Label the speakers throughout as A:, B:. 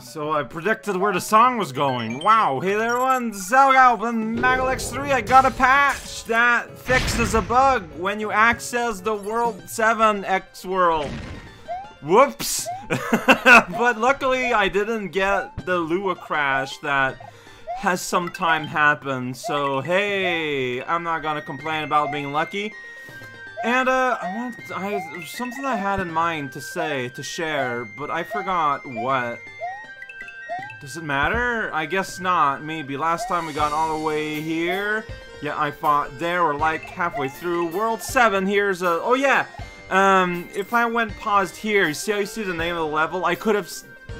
A: So I predicted where the song was going. Wow, hey there everyone, Zelga and Magalex 3, I got a patch that fixes a bug when you access the World 7 X World. Whoops! but luckily I didn't get the Lua crash that has sometime happened, so hey, I'm not gonna complain about being lucky. And, uh, I want, I, something I had in mind to say, to share, but I forgot what. Does it matter? I guess not, maybe. Last time we got all the way here. Yeah, I fought there, we're like halfway through. World 7, here's a, oh yeah! Um, if I went paused here, you see how you see the name of the level? I could have,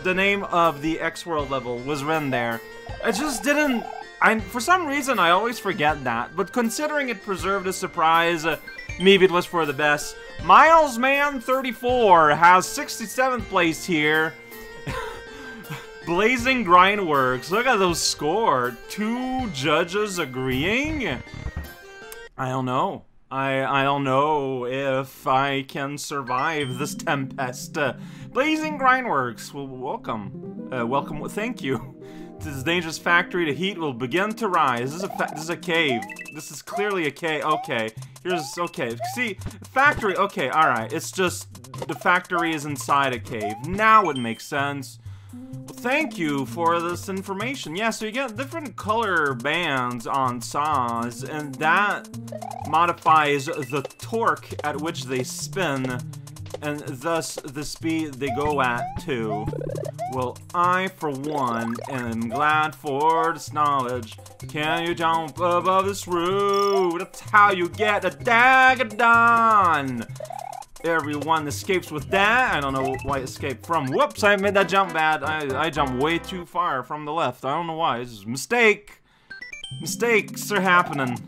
A: the name of the X-World level was written there. I just didn't, I, for some reason I always forget that, but considering it preserved a surprise, uh, Maybe it was for the best. Miles Man 34 has 67th place here. Blazing Grindworks. Look at those score. Two judges agreeing? I don't know. I I don't know if I can survive this tempest. Uh, Blazing Grindworks. Well, welcome. Uh, welcome. Thank you. This dangerous factory, the heat will begin to rise. This is a this is a cave. This is clearly a cave. Okay, here's okay. See, factory. Okay, all right. It's just the factory is inside a cave. Now it makes sense. Well, thank you for this information. Yeah, so you get different color bands on saws, and that modifies the torque at which they spin and thus the speed they go at too. Well, I, for one, am glad for this knowledge. Can you jump above this roof? That's how you get a Dagadon! Everyone escapes with that. I don't know why I escaped from. Whoops, I made that jump bad. I, I jumped way too far from the left. I don't know why. This is a mistake. Mistakes are happening.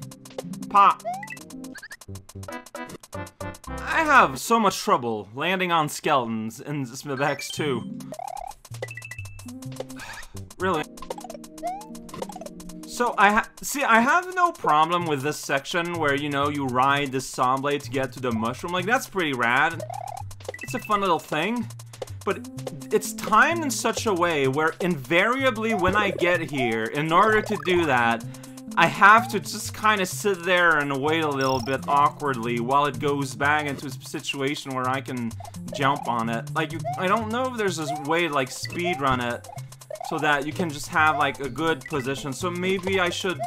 A: Pop. I have so much trouble landing on skeletons in SMBX2. really. So, I see, I have no problem with this section where, you know, you ride the saw blade to get to the mushroom. Like, that's pretty rad. It's a fun little thing. But it's timed in such a way where invariably when I get here, in order to do that, I have to just kind of sit there and wait a little bit awkwardly while it goes back into a situation where I can jump on it. Like, you, I don't know if there's this way to, like, speed run it so that you can just have, like, a good position. So maybe I should...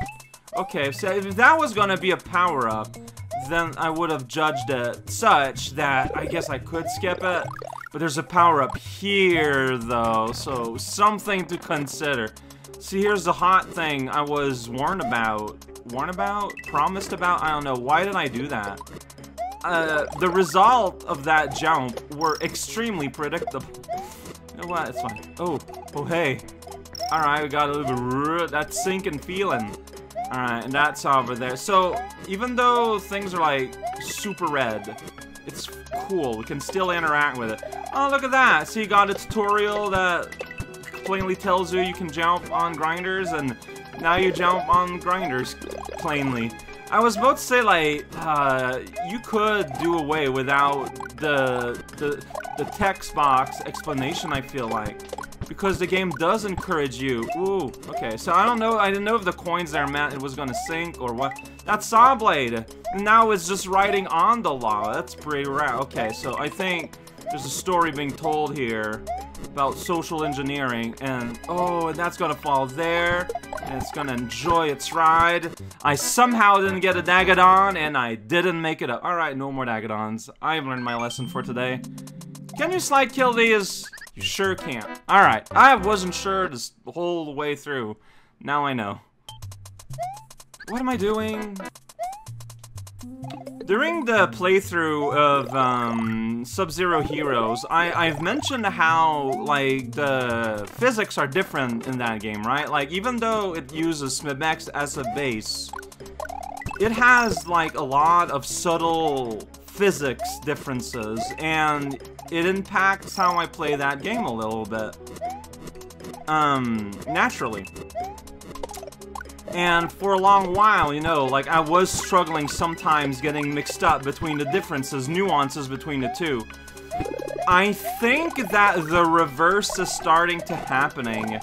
A: Okay, so if that was gonna be a power-up, then I would have judged it such that I guess I could skip it. But there's a power-up here, though, so something to consider. See, here's the hot thing I was warned about. Warned about? Promised about? I don't know. Why did I do that? Uh, the result of that jump were extremely predictable. You know what? It's fine. Oh, oh hey. Alright, we got a little bit that sinking feeling. Alright, and that's over there. So, even though things are like super red, it's cool. We can still interact with it. Oh, look at that. See, you got a tutorial that plainly tells you you can jump on grinders, and now you jump on grinders plainly. I was about to say, like, uh, you could do away without the, the, the text box explanation, I feel like. Because the game does encourage you. Ooh, okay. So I don't know, I didn't know if the coins there meant it was gonna sink or what. That's Saw Blade! Now it's just riding on the lava. That's pretty rare. Okay, so I think there's a story being told here about social engineering, and oh, and that's gonna fall there, and it's gonna enjoy its ride. I somehow didn't get a Dagadon, and I didn't make it up. Alright, no more Dagadons. I've learned my lesson for today. Can you slide kill these? You sure can't. Alright, I wasn't sure this whole way through. Now I know. What am I doing? During the playthrough of um, Sub-Zero Heroes, I, I've mentioned how, like, the physics are different in that game, right? Like, even though it uses SMBX as a base, it has, like, a lot of subtle physics differences, and it impacts how I play that game a little bit. Um, naturally. And for a long while, you know, like, I was struggling sometimes getting mixed up between the differences, nuances between the two. I think that the reverse is starting to happening.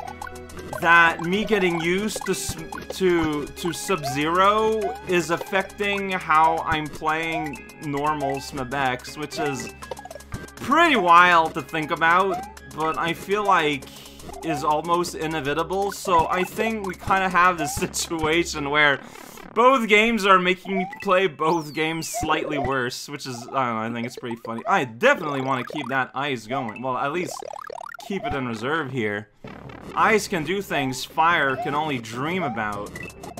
A: That me getting used to to to Sub-Zero is affecting how I'm playing normal Smabex, which is pretty wild to think about, but I feel like is almost inevitable, so I think we kind of have this situation where both games are making me play both games slightly worse, which is, I don't know, I think it's pretty funny. I definitely want to keep that ice going. Well, at least keep it in reserve here. Ice can do things fire can only dream about.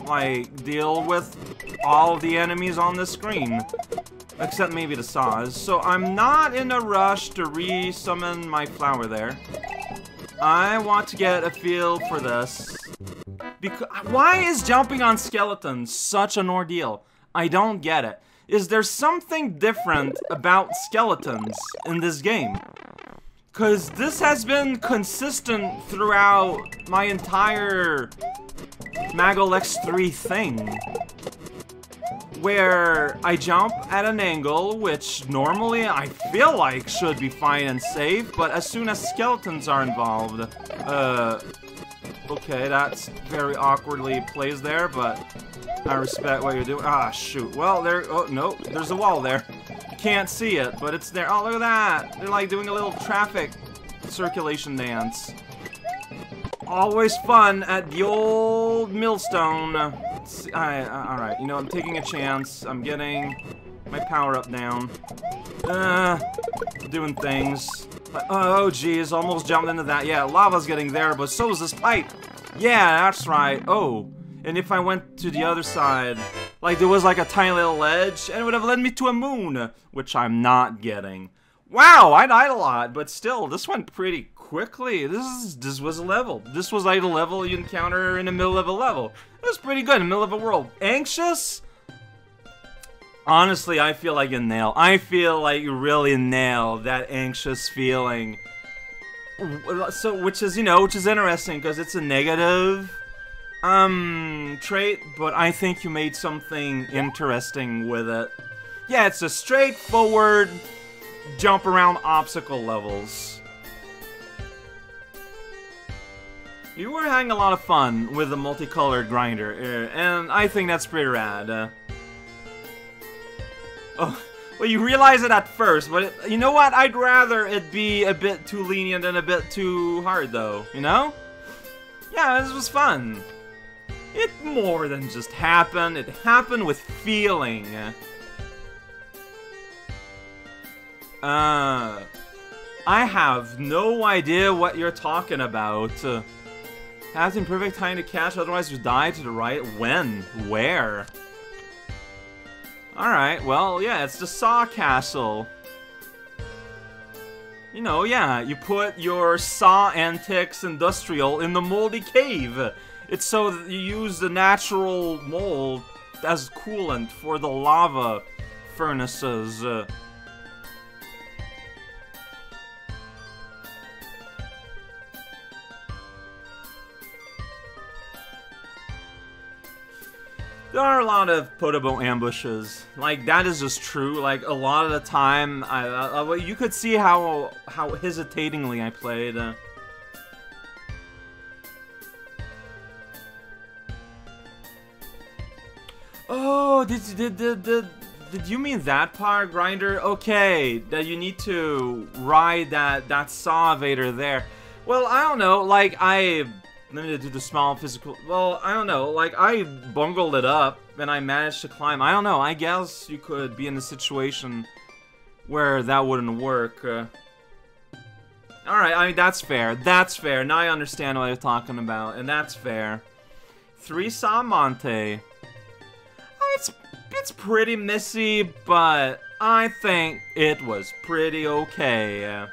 A: Like, deal with all the enemies on the screen. Except maybe the saws. So I'm not in a rush to re-summon my flower there. I want to get a feel for this. Because why is jumping on skeletons such an ordeal? I don't get it. Is there something different about skeletons in this game? Because this has been consistent throughout my entire Maggle X3 thing where I jump at an angle, which normally I feel like should be fine and safe, but as soon as skeletons are involved, uh, okay, that's very awkwardly placed there, but I respect what you're doing. Ah, shoot. Well, there, oh, no, there's a wall there. You can't see it, but it's there. Oh, look at that. They're like doing a little traffic circulation dance. Always fun at the old millstone. Alright, you know, I'm taking a chance. I'm getting my power up down. Uh, doing things. oh, geez, almost jumped into that. Yeah, lava's getting there, but so is this pipe. Yeah, that's right. Oh, and if I went to the other side, like there was like a tiny little ledge, and it would have led me to a moon, which I'm not getting. Wow, I died a lot, but still, this went pretty quickly. This is this was a level. This was like a level you encounter in the middle of a level. It was pretty good in the middle of a world. Anxious? Honestly, I feel like you nail. I feel like you really nail that anxious feeling. So, which is, you know, which is interesting because it's a negative um trait, but I think you made something interesting with it. Yeah, it's a straightforward jump around obstacle levels. You were having a lot of fun with the multicolored grinder, uh, and I think that's pretty rad. Uh, oh, well, you realize it at first, but it, you know what? I'd rather it be a bit too lenient than a bit too hard, though, you know? Yeah, this was fun. It more than just happened, it happened with feeling. Uh, I have no idea what you're talking about. Uh, has in perfect time to catch, otherwise you die to the right. When? Where? Alright, well, yeah, it's the Saw Castle. You know, yeah, you put your Saw Antics Industrial in the moldy cave. It's so that you use the natural mold as coolant for the lava furnaces. There are a lot of potable ambushes. Like, that is just true. Like, a lot of the time, I, I, you could see how how hesitatingly I played. Uh, oh, did, did, did, did, did you mean that part, Grinder? Okay, that you need to ride that, that saw evader there. Well, I don't know, like, I limited to the small physical... Well, I don't know. Like, I bungled it up, and I managed to climb. I don't know. I guess you could be in a situation where that wouldn't work. Uh, Alright, I mean, that's fair. That's fair. Now I understand what you're talking about, and that's fair. Three Monte. It's, it's pretty messy, but I think it was pretty okay. Uh,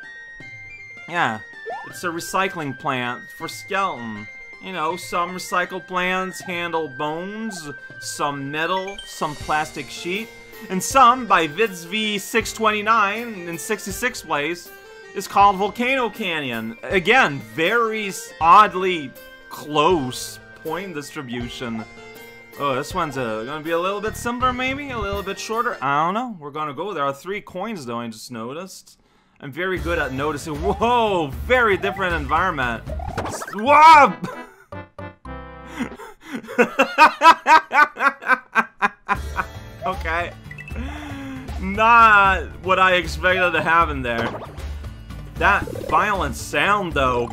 A: yeah. It's a recycling plant for skeleton. You know, some recycled plants handle bones, some metal, some plastic sheet, and some, by VidsV629 in 66 place, is called Volcano Canyon. Again, very oddly close point distribution. Oh, this one's uh, gonna be a little bit simpler, maybe? A little bit shorter? I don't know. We're gonna go. There are three coins, though, I just noticed. I'm very good at noticing. Whoa, very different environment. Whoa! okay. Not what I expected to happen there. That violent sound, though.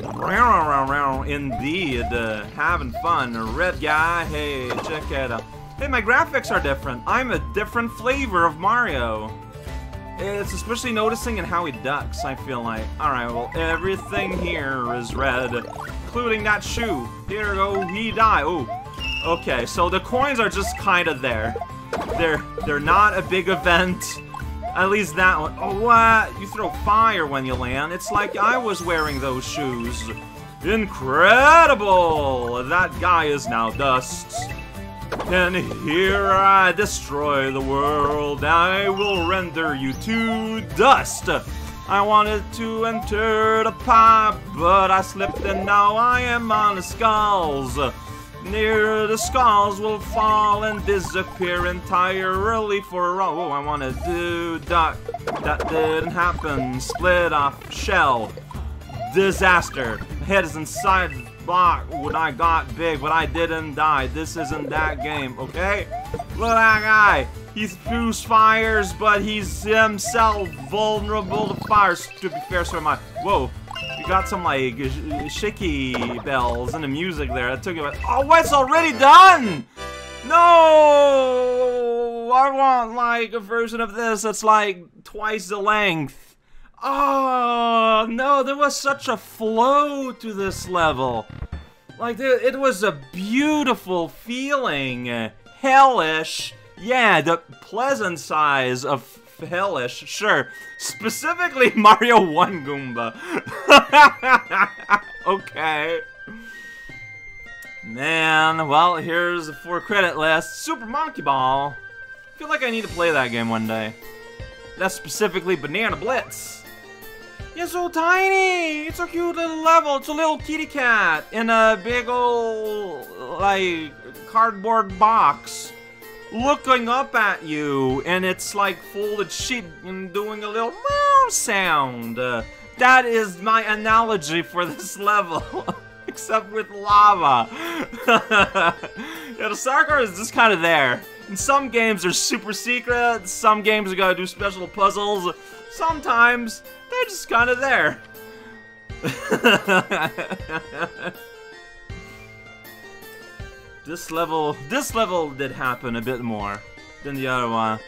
A: Indeed. Uh, having fun. Red guy. Hey, check it out. Hey, my graphics are different. I'm a different flavor of Mario. It's especially noticing in how he ducks, I feel like. Alright, well, everything here is red, including that shoe. Here go, he die. Oh, okay, so the coins are just kind of there. They're, they're not a big event. At least that one. Oh, what? You throw fire when you land. It's like I was wearing those shoes. Incredible! That guy is now dust. And here I destroy the world. I will render you to dust. I wanted to enter the pipe, but I slipped and now I am on the skulls. Near the skulls will fall and disappear entirely for all. Oh, I want to do that. That didn't happen. Split off shell. Disaster. Head is inside block when I got big, but I didn't die. This isn't that game, okay? Look at that guy. He spews fires, but he's himself vulnerable to fires. To be fair, so am I. Whoa. You got some, like, shaky bells and the music there. That took you. Oh, what's already done? No! I want, like, a version of this that's, like, twice the length. Oh, no, there was such a flow to this level. Like, it was a beautiful feeling. Hellish. Yeah, the pleasant size of hellish, sure. Specifically Mario 1 Goomba. okay. Man, well, here's a four credit list. Super Monkey Ball. I feel like I need to play that game one day. That's specifically Banana Blitz. It's so tiny! It's a cute little level. It's a little kitty cat in a big old, like, cardboard box looking up at you, and it's like folded sheet and doing a little meow sound. That is my analogy for this level. Except with lava. yeah, the card is just kind of there. In some games, they're super secret. Some games, you gotta do special puzzles. Sometimes, they're just kind of there. this level, this level did happen a bit more than the other one.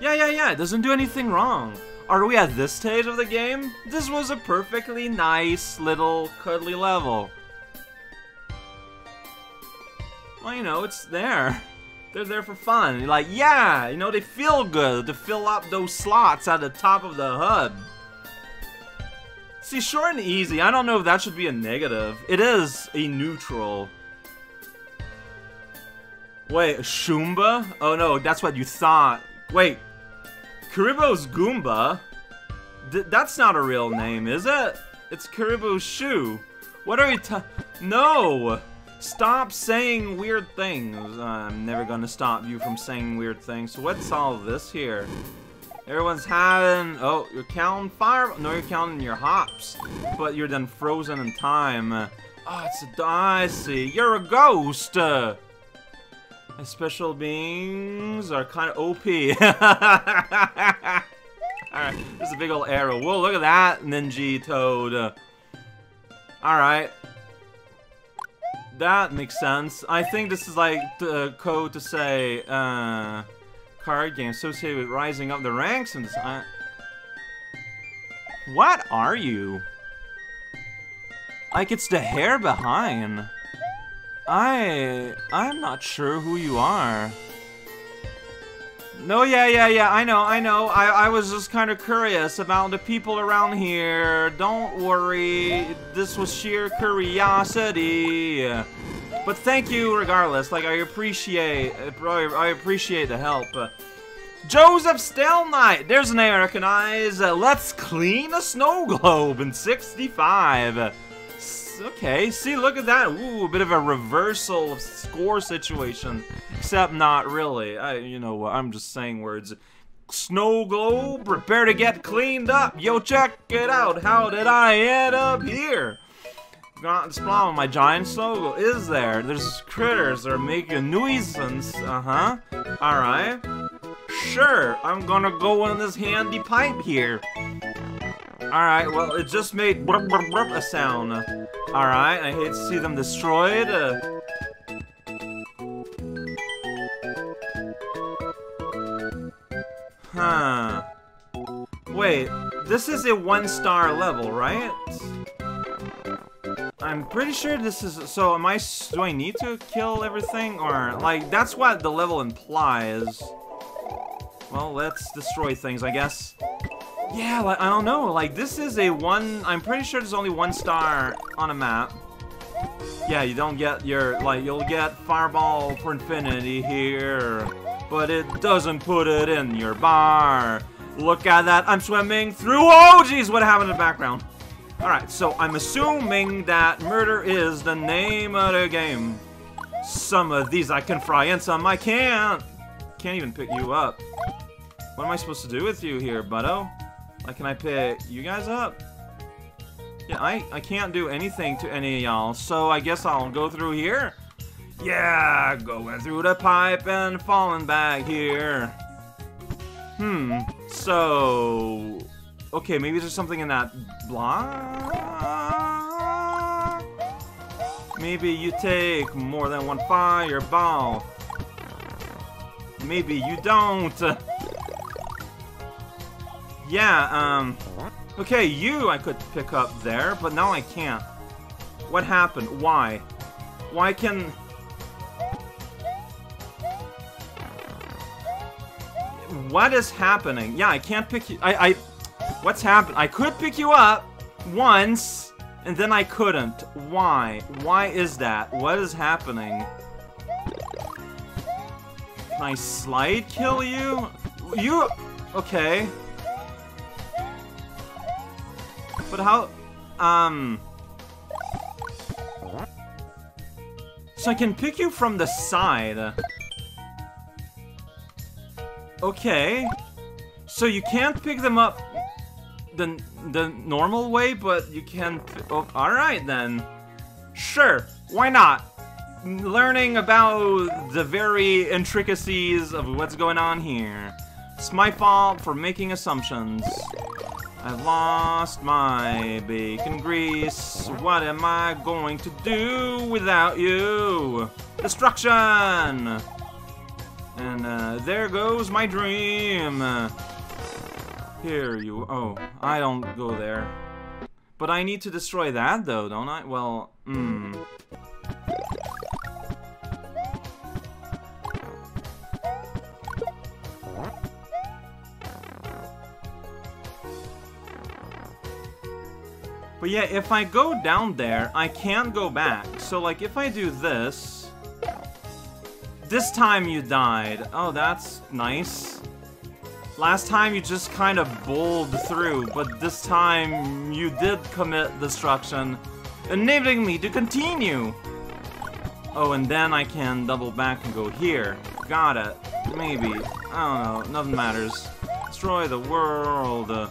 A: Yeah, yeah, yeah, it doesn't do anything wrong. Are we at this stage of the game? This was a perfectly nice little cuddly level. Well, you know, it's there. They're there for fun. Like, yeah, you know, they feel good to fill up those slots at the top of the HUD. See, short and easy, I don't know if that should be a negative. It is a neutral. Wait, Shumba? Oh no, that's what you thought. Wait, Kuribo's Goomba? D that's not a real name, is it? It's Kuribo's shoe. What are you ta- No! Stop saying weird things. I'm never gonna stop you from saying weird things. So what's all this here? Everyone's having... Oh, you're counting fire... No, you're counting your hops. But you're then frozen in time. oh, it's see. You're a ghost! Uh, special beings are kind of OP. Alright, there's a big old arrow. Whoa, look at that, Ninja Toad. Alright. That makes sense. I think this is like the code to say, uh, card game associated with rising up the ranks and uh, What are you? Like it's the hair behind. I... I'm not sure who you are. No, yeah, yeah, yeah, I know, I know. I, I was just kind of curious about the people around here. Don't worry, this was sheer curiosity. But thank you regardless, like, I appreciate, I appreciate the help. Uh, Joseph Stelnight, there's a name I recognize. let's clean a snow globe in 65 okay. See, look at that. Ooh, a bit of a reversal of score situation. Except not really. I, you know, what I'm just saying words. snow globe, prepare to get cleaned up. Yo, check it out. How did I end up here? Got spawn my giant globe is there. There's critters that are making a nuisance. Uh-huh. Alright. Sure, I'm gonna go in this handy pipe here. Alright, well, it just made burp, burp, burp a sound. Alright, I hate to see them destroyed. Uh, Huh. Wait, this is a one-star level, right? I'm pretty sure this is... So, am I... Do I need to kill everything? Or, like, that's what the level implies. Well, let's destroy things, I guess. Yeah, like, I don't know. Like, this is a one... I'm pretty sure there's only one star on a map. Yeah, you don't get your... Like, you'll get Fireball for Infinity here but it doesn't put it in your bar. Look at that, I'm swimming through, oh geez, what happened in the background? Alright, so I'm assuming that murder is the name of the game. Some of these I can fry and some I can't. Can't even pick you up. What am I supposed to do with you here, buddo? Like, can I pick you guys up? Yeah, I, I can't do anything to any of y'all, so I guess I'll go through here. Yeah, going through the pipe and falling back here. Hmm, so... Okay, maybe there's something in that block? Maybe you take more than one fireball. Maybe you don't. Yeah, um... Okay, you I could pick up there, but now I can't. What happened? Why? Why can... What is happening? Yeah, I can't pick you- I- I- What's happened? I could pick you up once, and then I couldn't. Why? Why is that? What is happening? Can I slide kill you? You- Okay. But how- Um... So I can pick you from the side. Okay. So you can't pick them up the, the normal way, but you can... Oh, Alright then. Sure, why not? Learning about the very intricacies of what's going on here. It's my fault for making assumptions. I've lost my bacon grease. What am I going to do without you? Destruction! And uh, there goes my dream. Here you. Oh, I don't go there. But I need to destroy that, though, don't I? Well, hmm. But yeah, if I go down there, I can't go back. So, like, if I do this... This time you died. Oh, that's nice. Last time you just kind of bowled through, but this time you did commit destruction, enabling me to continue. Oh, and then I can double back and go here. Got it. Maybe. I don't know. Nothing matters. Destroy the world.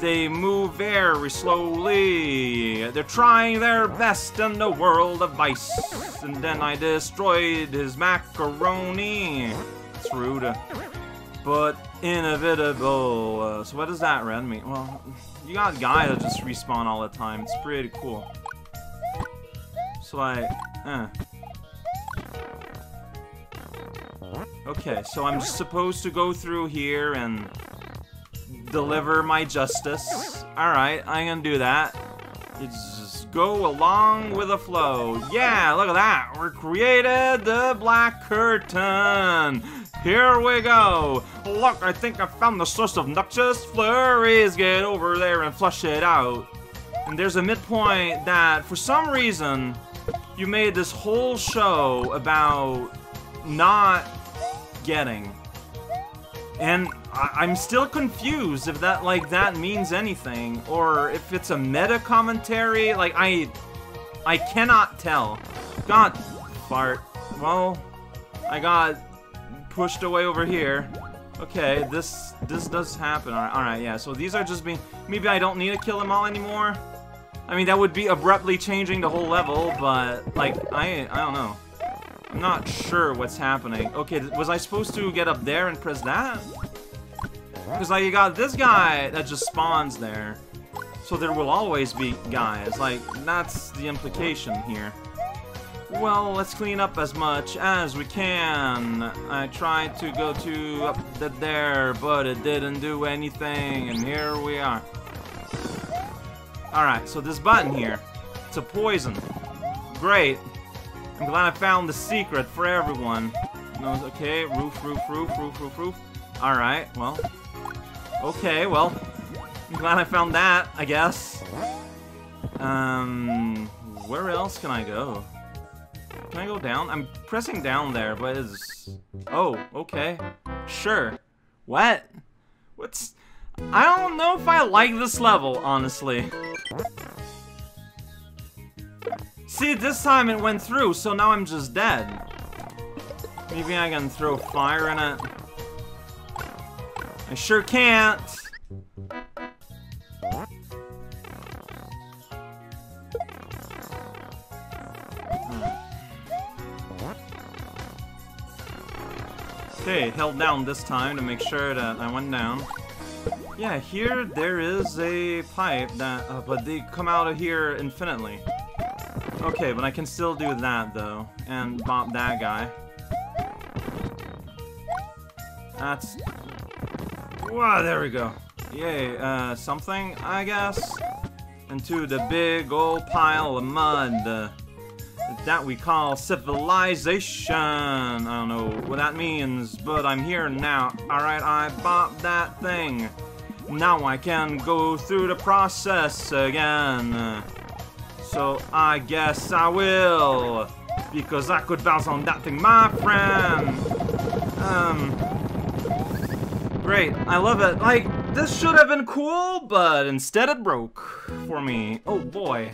A: They move very slowly. They're trying their best in the world of ice. And then I destroyed his macaroni. It's rude. But inevitable. Uh, so what does that red mean? Well, you got that just respawn all the time. It's pretty cool. So like, eh. Okay, so I'm supposed to go through here and deliver my justice. Alright, I'm gonna do that. just go along with the flow. Yeah, look at that. We created the black curtain. Here we go. Look, I think I found the source of noxious flurries. Get over there and flush it out. And there's a midpoint that, for some reason, you made this whole show about not getting. And I am still confused if that, like, that means anything, or if it's a meta commentary, like, I, I cannot tell. God, fart. Well, I got pushed away over here. Okay, this this does happen. Alright, alright, yeah. So these are just being... Maybe I don't need to kill them all anymore? I mean, that would be abruptly changing the whole level, but, like, I, I don't know. I'm not sure what's happening. Okay, was I supposed to get up there and press that? Because, like, you got this guy that just spawns there. So there will always be guys. Like, that's the implication here. Well, let's clean up as much as we can. I tried to go to up the there, but it didn't do anything, and here we are. Alright, so this button here, it's a poison. Great. I'm glad I found the secret for everyone. No, okay, roof, roof, roof, roof, roof, roof. Alright, well. Okay, well. I'm glad I found that, I guess. Um, where else can I go? Can I go down? I'm pressing down there, but it's... Oh, okay. Sure. What? What's... I don't know if I like this level, honestly. See, this time it went through, so now I'm just dead. Maybe I can throw fire in it. I sure can't. Okay, held down this time to make sure that I went down. Yeah, here there is a pipe that, uh, but they come out of here infinitely. Okay, but I can still do that though, and bop that guy. That's... Wow, there we go. Yay, uh, something, I guess? Into the big old pile of mud. That we call civilization. I don't know what that means, but I'm here now. Alright, I bought that thing. Now I can go through the process again. So I guess I will. Because I could bounce on that thing, my friend. Um, great, I love it. Like, this should have been cool, but instead it broke for me. Oh boy.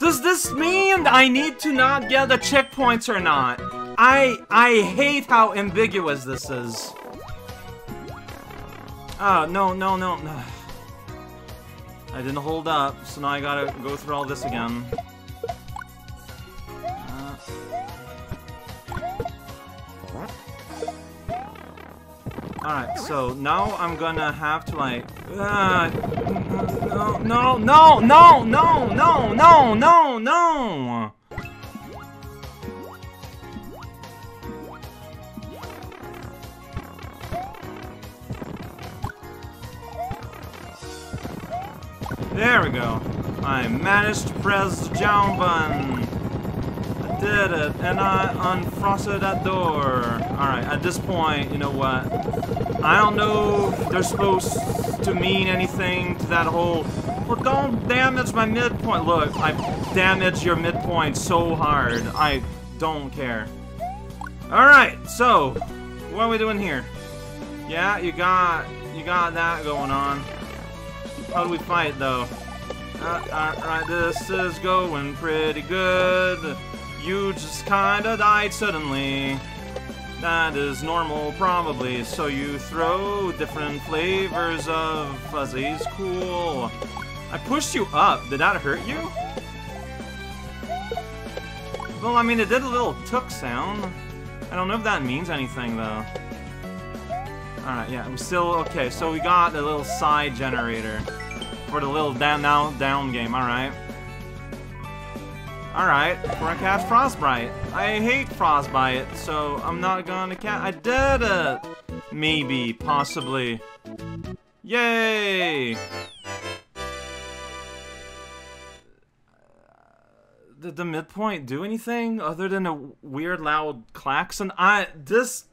A: Does this mean I need to not get the checkpoints or not? I I hate how ambiguous this is. Oh, no, no, no, no. I didn't hold up, so now I gotta go through all this again. Alright, so now I'm gonna have to like... Uh, no, no, no, no, no, no, no, no! There we go. I managed to press the jump button. I did it, and I unfrosted that door. Alright, at this point, you know what? I don't know if they're supposed to mean anything to that whole... Well, don't damage my midpoint. Look, I damaged your midpoint so hard. I don't care. Alright, so, what are we doing here? Yeah, you got, you got that going on. How do we fight, though? Uh, Alright, this is going pretty good. You just kinda died suddenly. That is normal, probably, so you throw different flavors of fuzzies. Cool. I pushed you up. Did that hurt you? Well, I mean, it did a little took sound. I don't know if that means anything, though. Alright, yeah, we still... Okay, so we got a little side generator. For the little down, down, down game, alright. Alright, we're gonna catch Frostbite. I hate Frostbite, so I'm not gonna catch- I did it! Maybe, possibly. Yay! Did the midpoint do anything other than a weird loud klaxon? I- this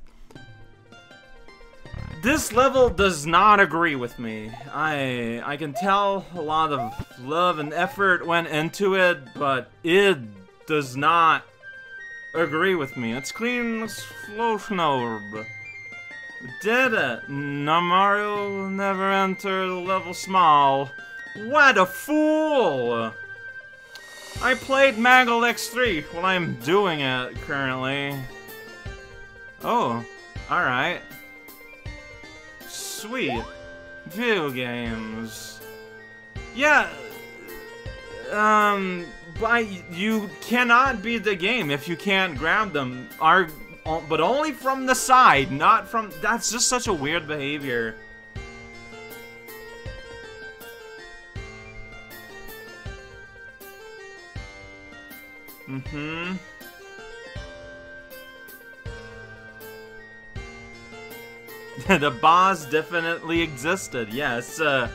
A: this level does not agree with me. I I can tell a lot of love and effort went into it, but it does not agree with me. It's clean Slowschnorb. Did it. No, Mario never enter the level small. What a fool! I played Maggle X3 while I'm doing it currently. Oh, alright. Sweet. Video games. Yeah. Um, but you cannot beat the game if you can't grab them. Are but only from the side, not from. That's just such a weird behavior. Mm-hmm. the boss definitely existed, yes. Uh,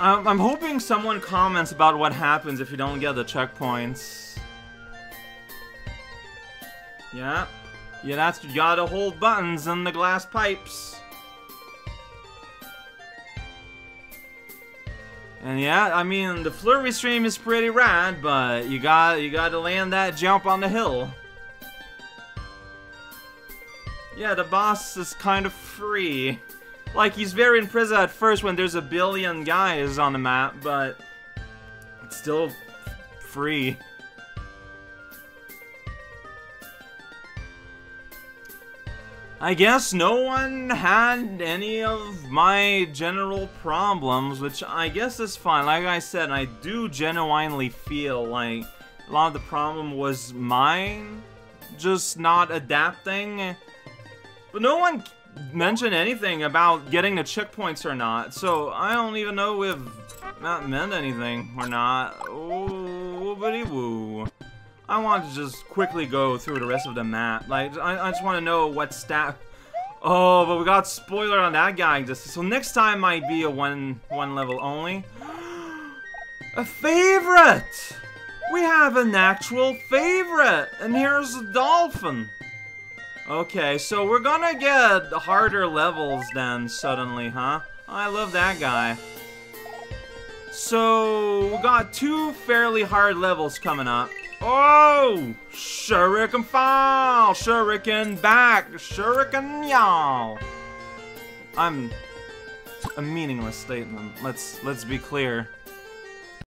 A: I'm hoping someone comments about what happens if you don't get the checkpoints. Yeah. Yeah, that's you gotta hold buttons in the glass pipes. And yeah, I mean the flurry stream is pretty rad, but you got you gotta land that jump on the hill. Yeah, the boss is kind of free. Like, he's very impressive at first when there's a billion guys on the map, but it's still free. I guess no one had any of my general problems, which I guess is fine. Like I said, I do genuinely feel like a lot of the problem was mine, just not adapting but no one mentioned anything about getting the checkpoints or not, so I don't even know if that meant anything or not. Oh, woo. I want to just quickly go through the rest of the map. Like, I, I just want to know what stat... Oh, but we got spoiler on that guy. Just So next time might be a one one level only. a favorite! We have an actual favorite! And here's a dolphin. Okay, so we're gonna get harder levels then, suddenly, huh? I love that guy. So, we got two fairly hard levels coming up. Oh! Shuriken fall! Shuriken back! Shuriken y'all! I'm a meaningless statement. Let's let's be clear.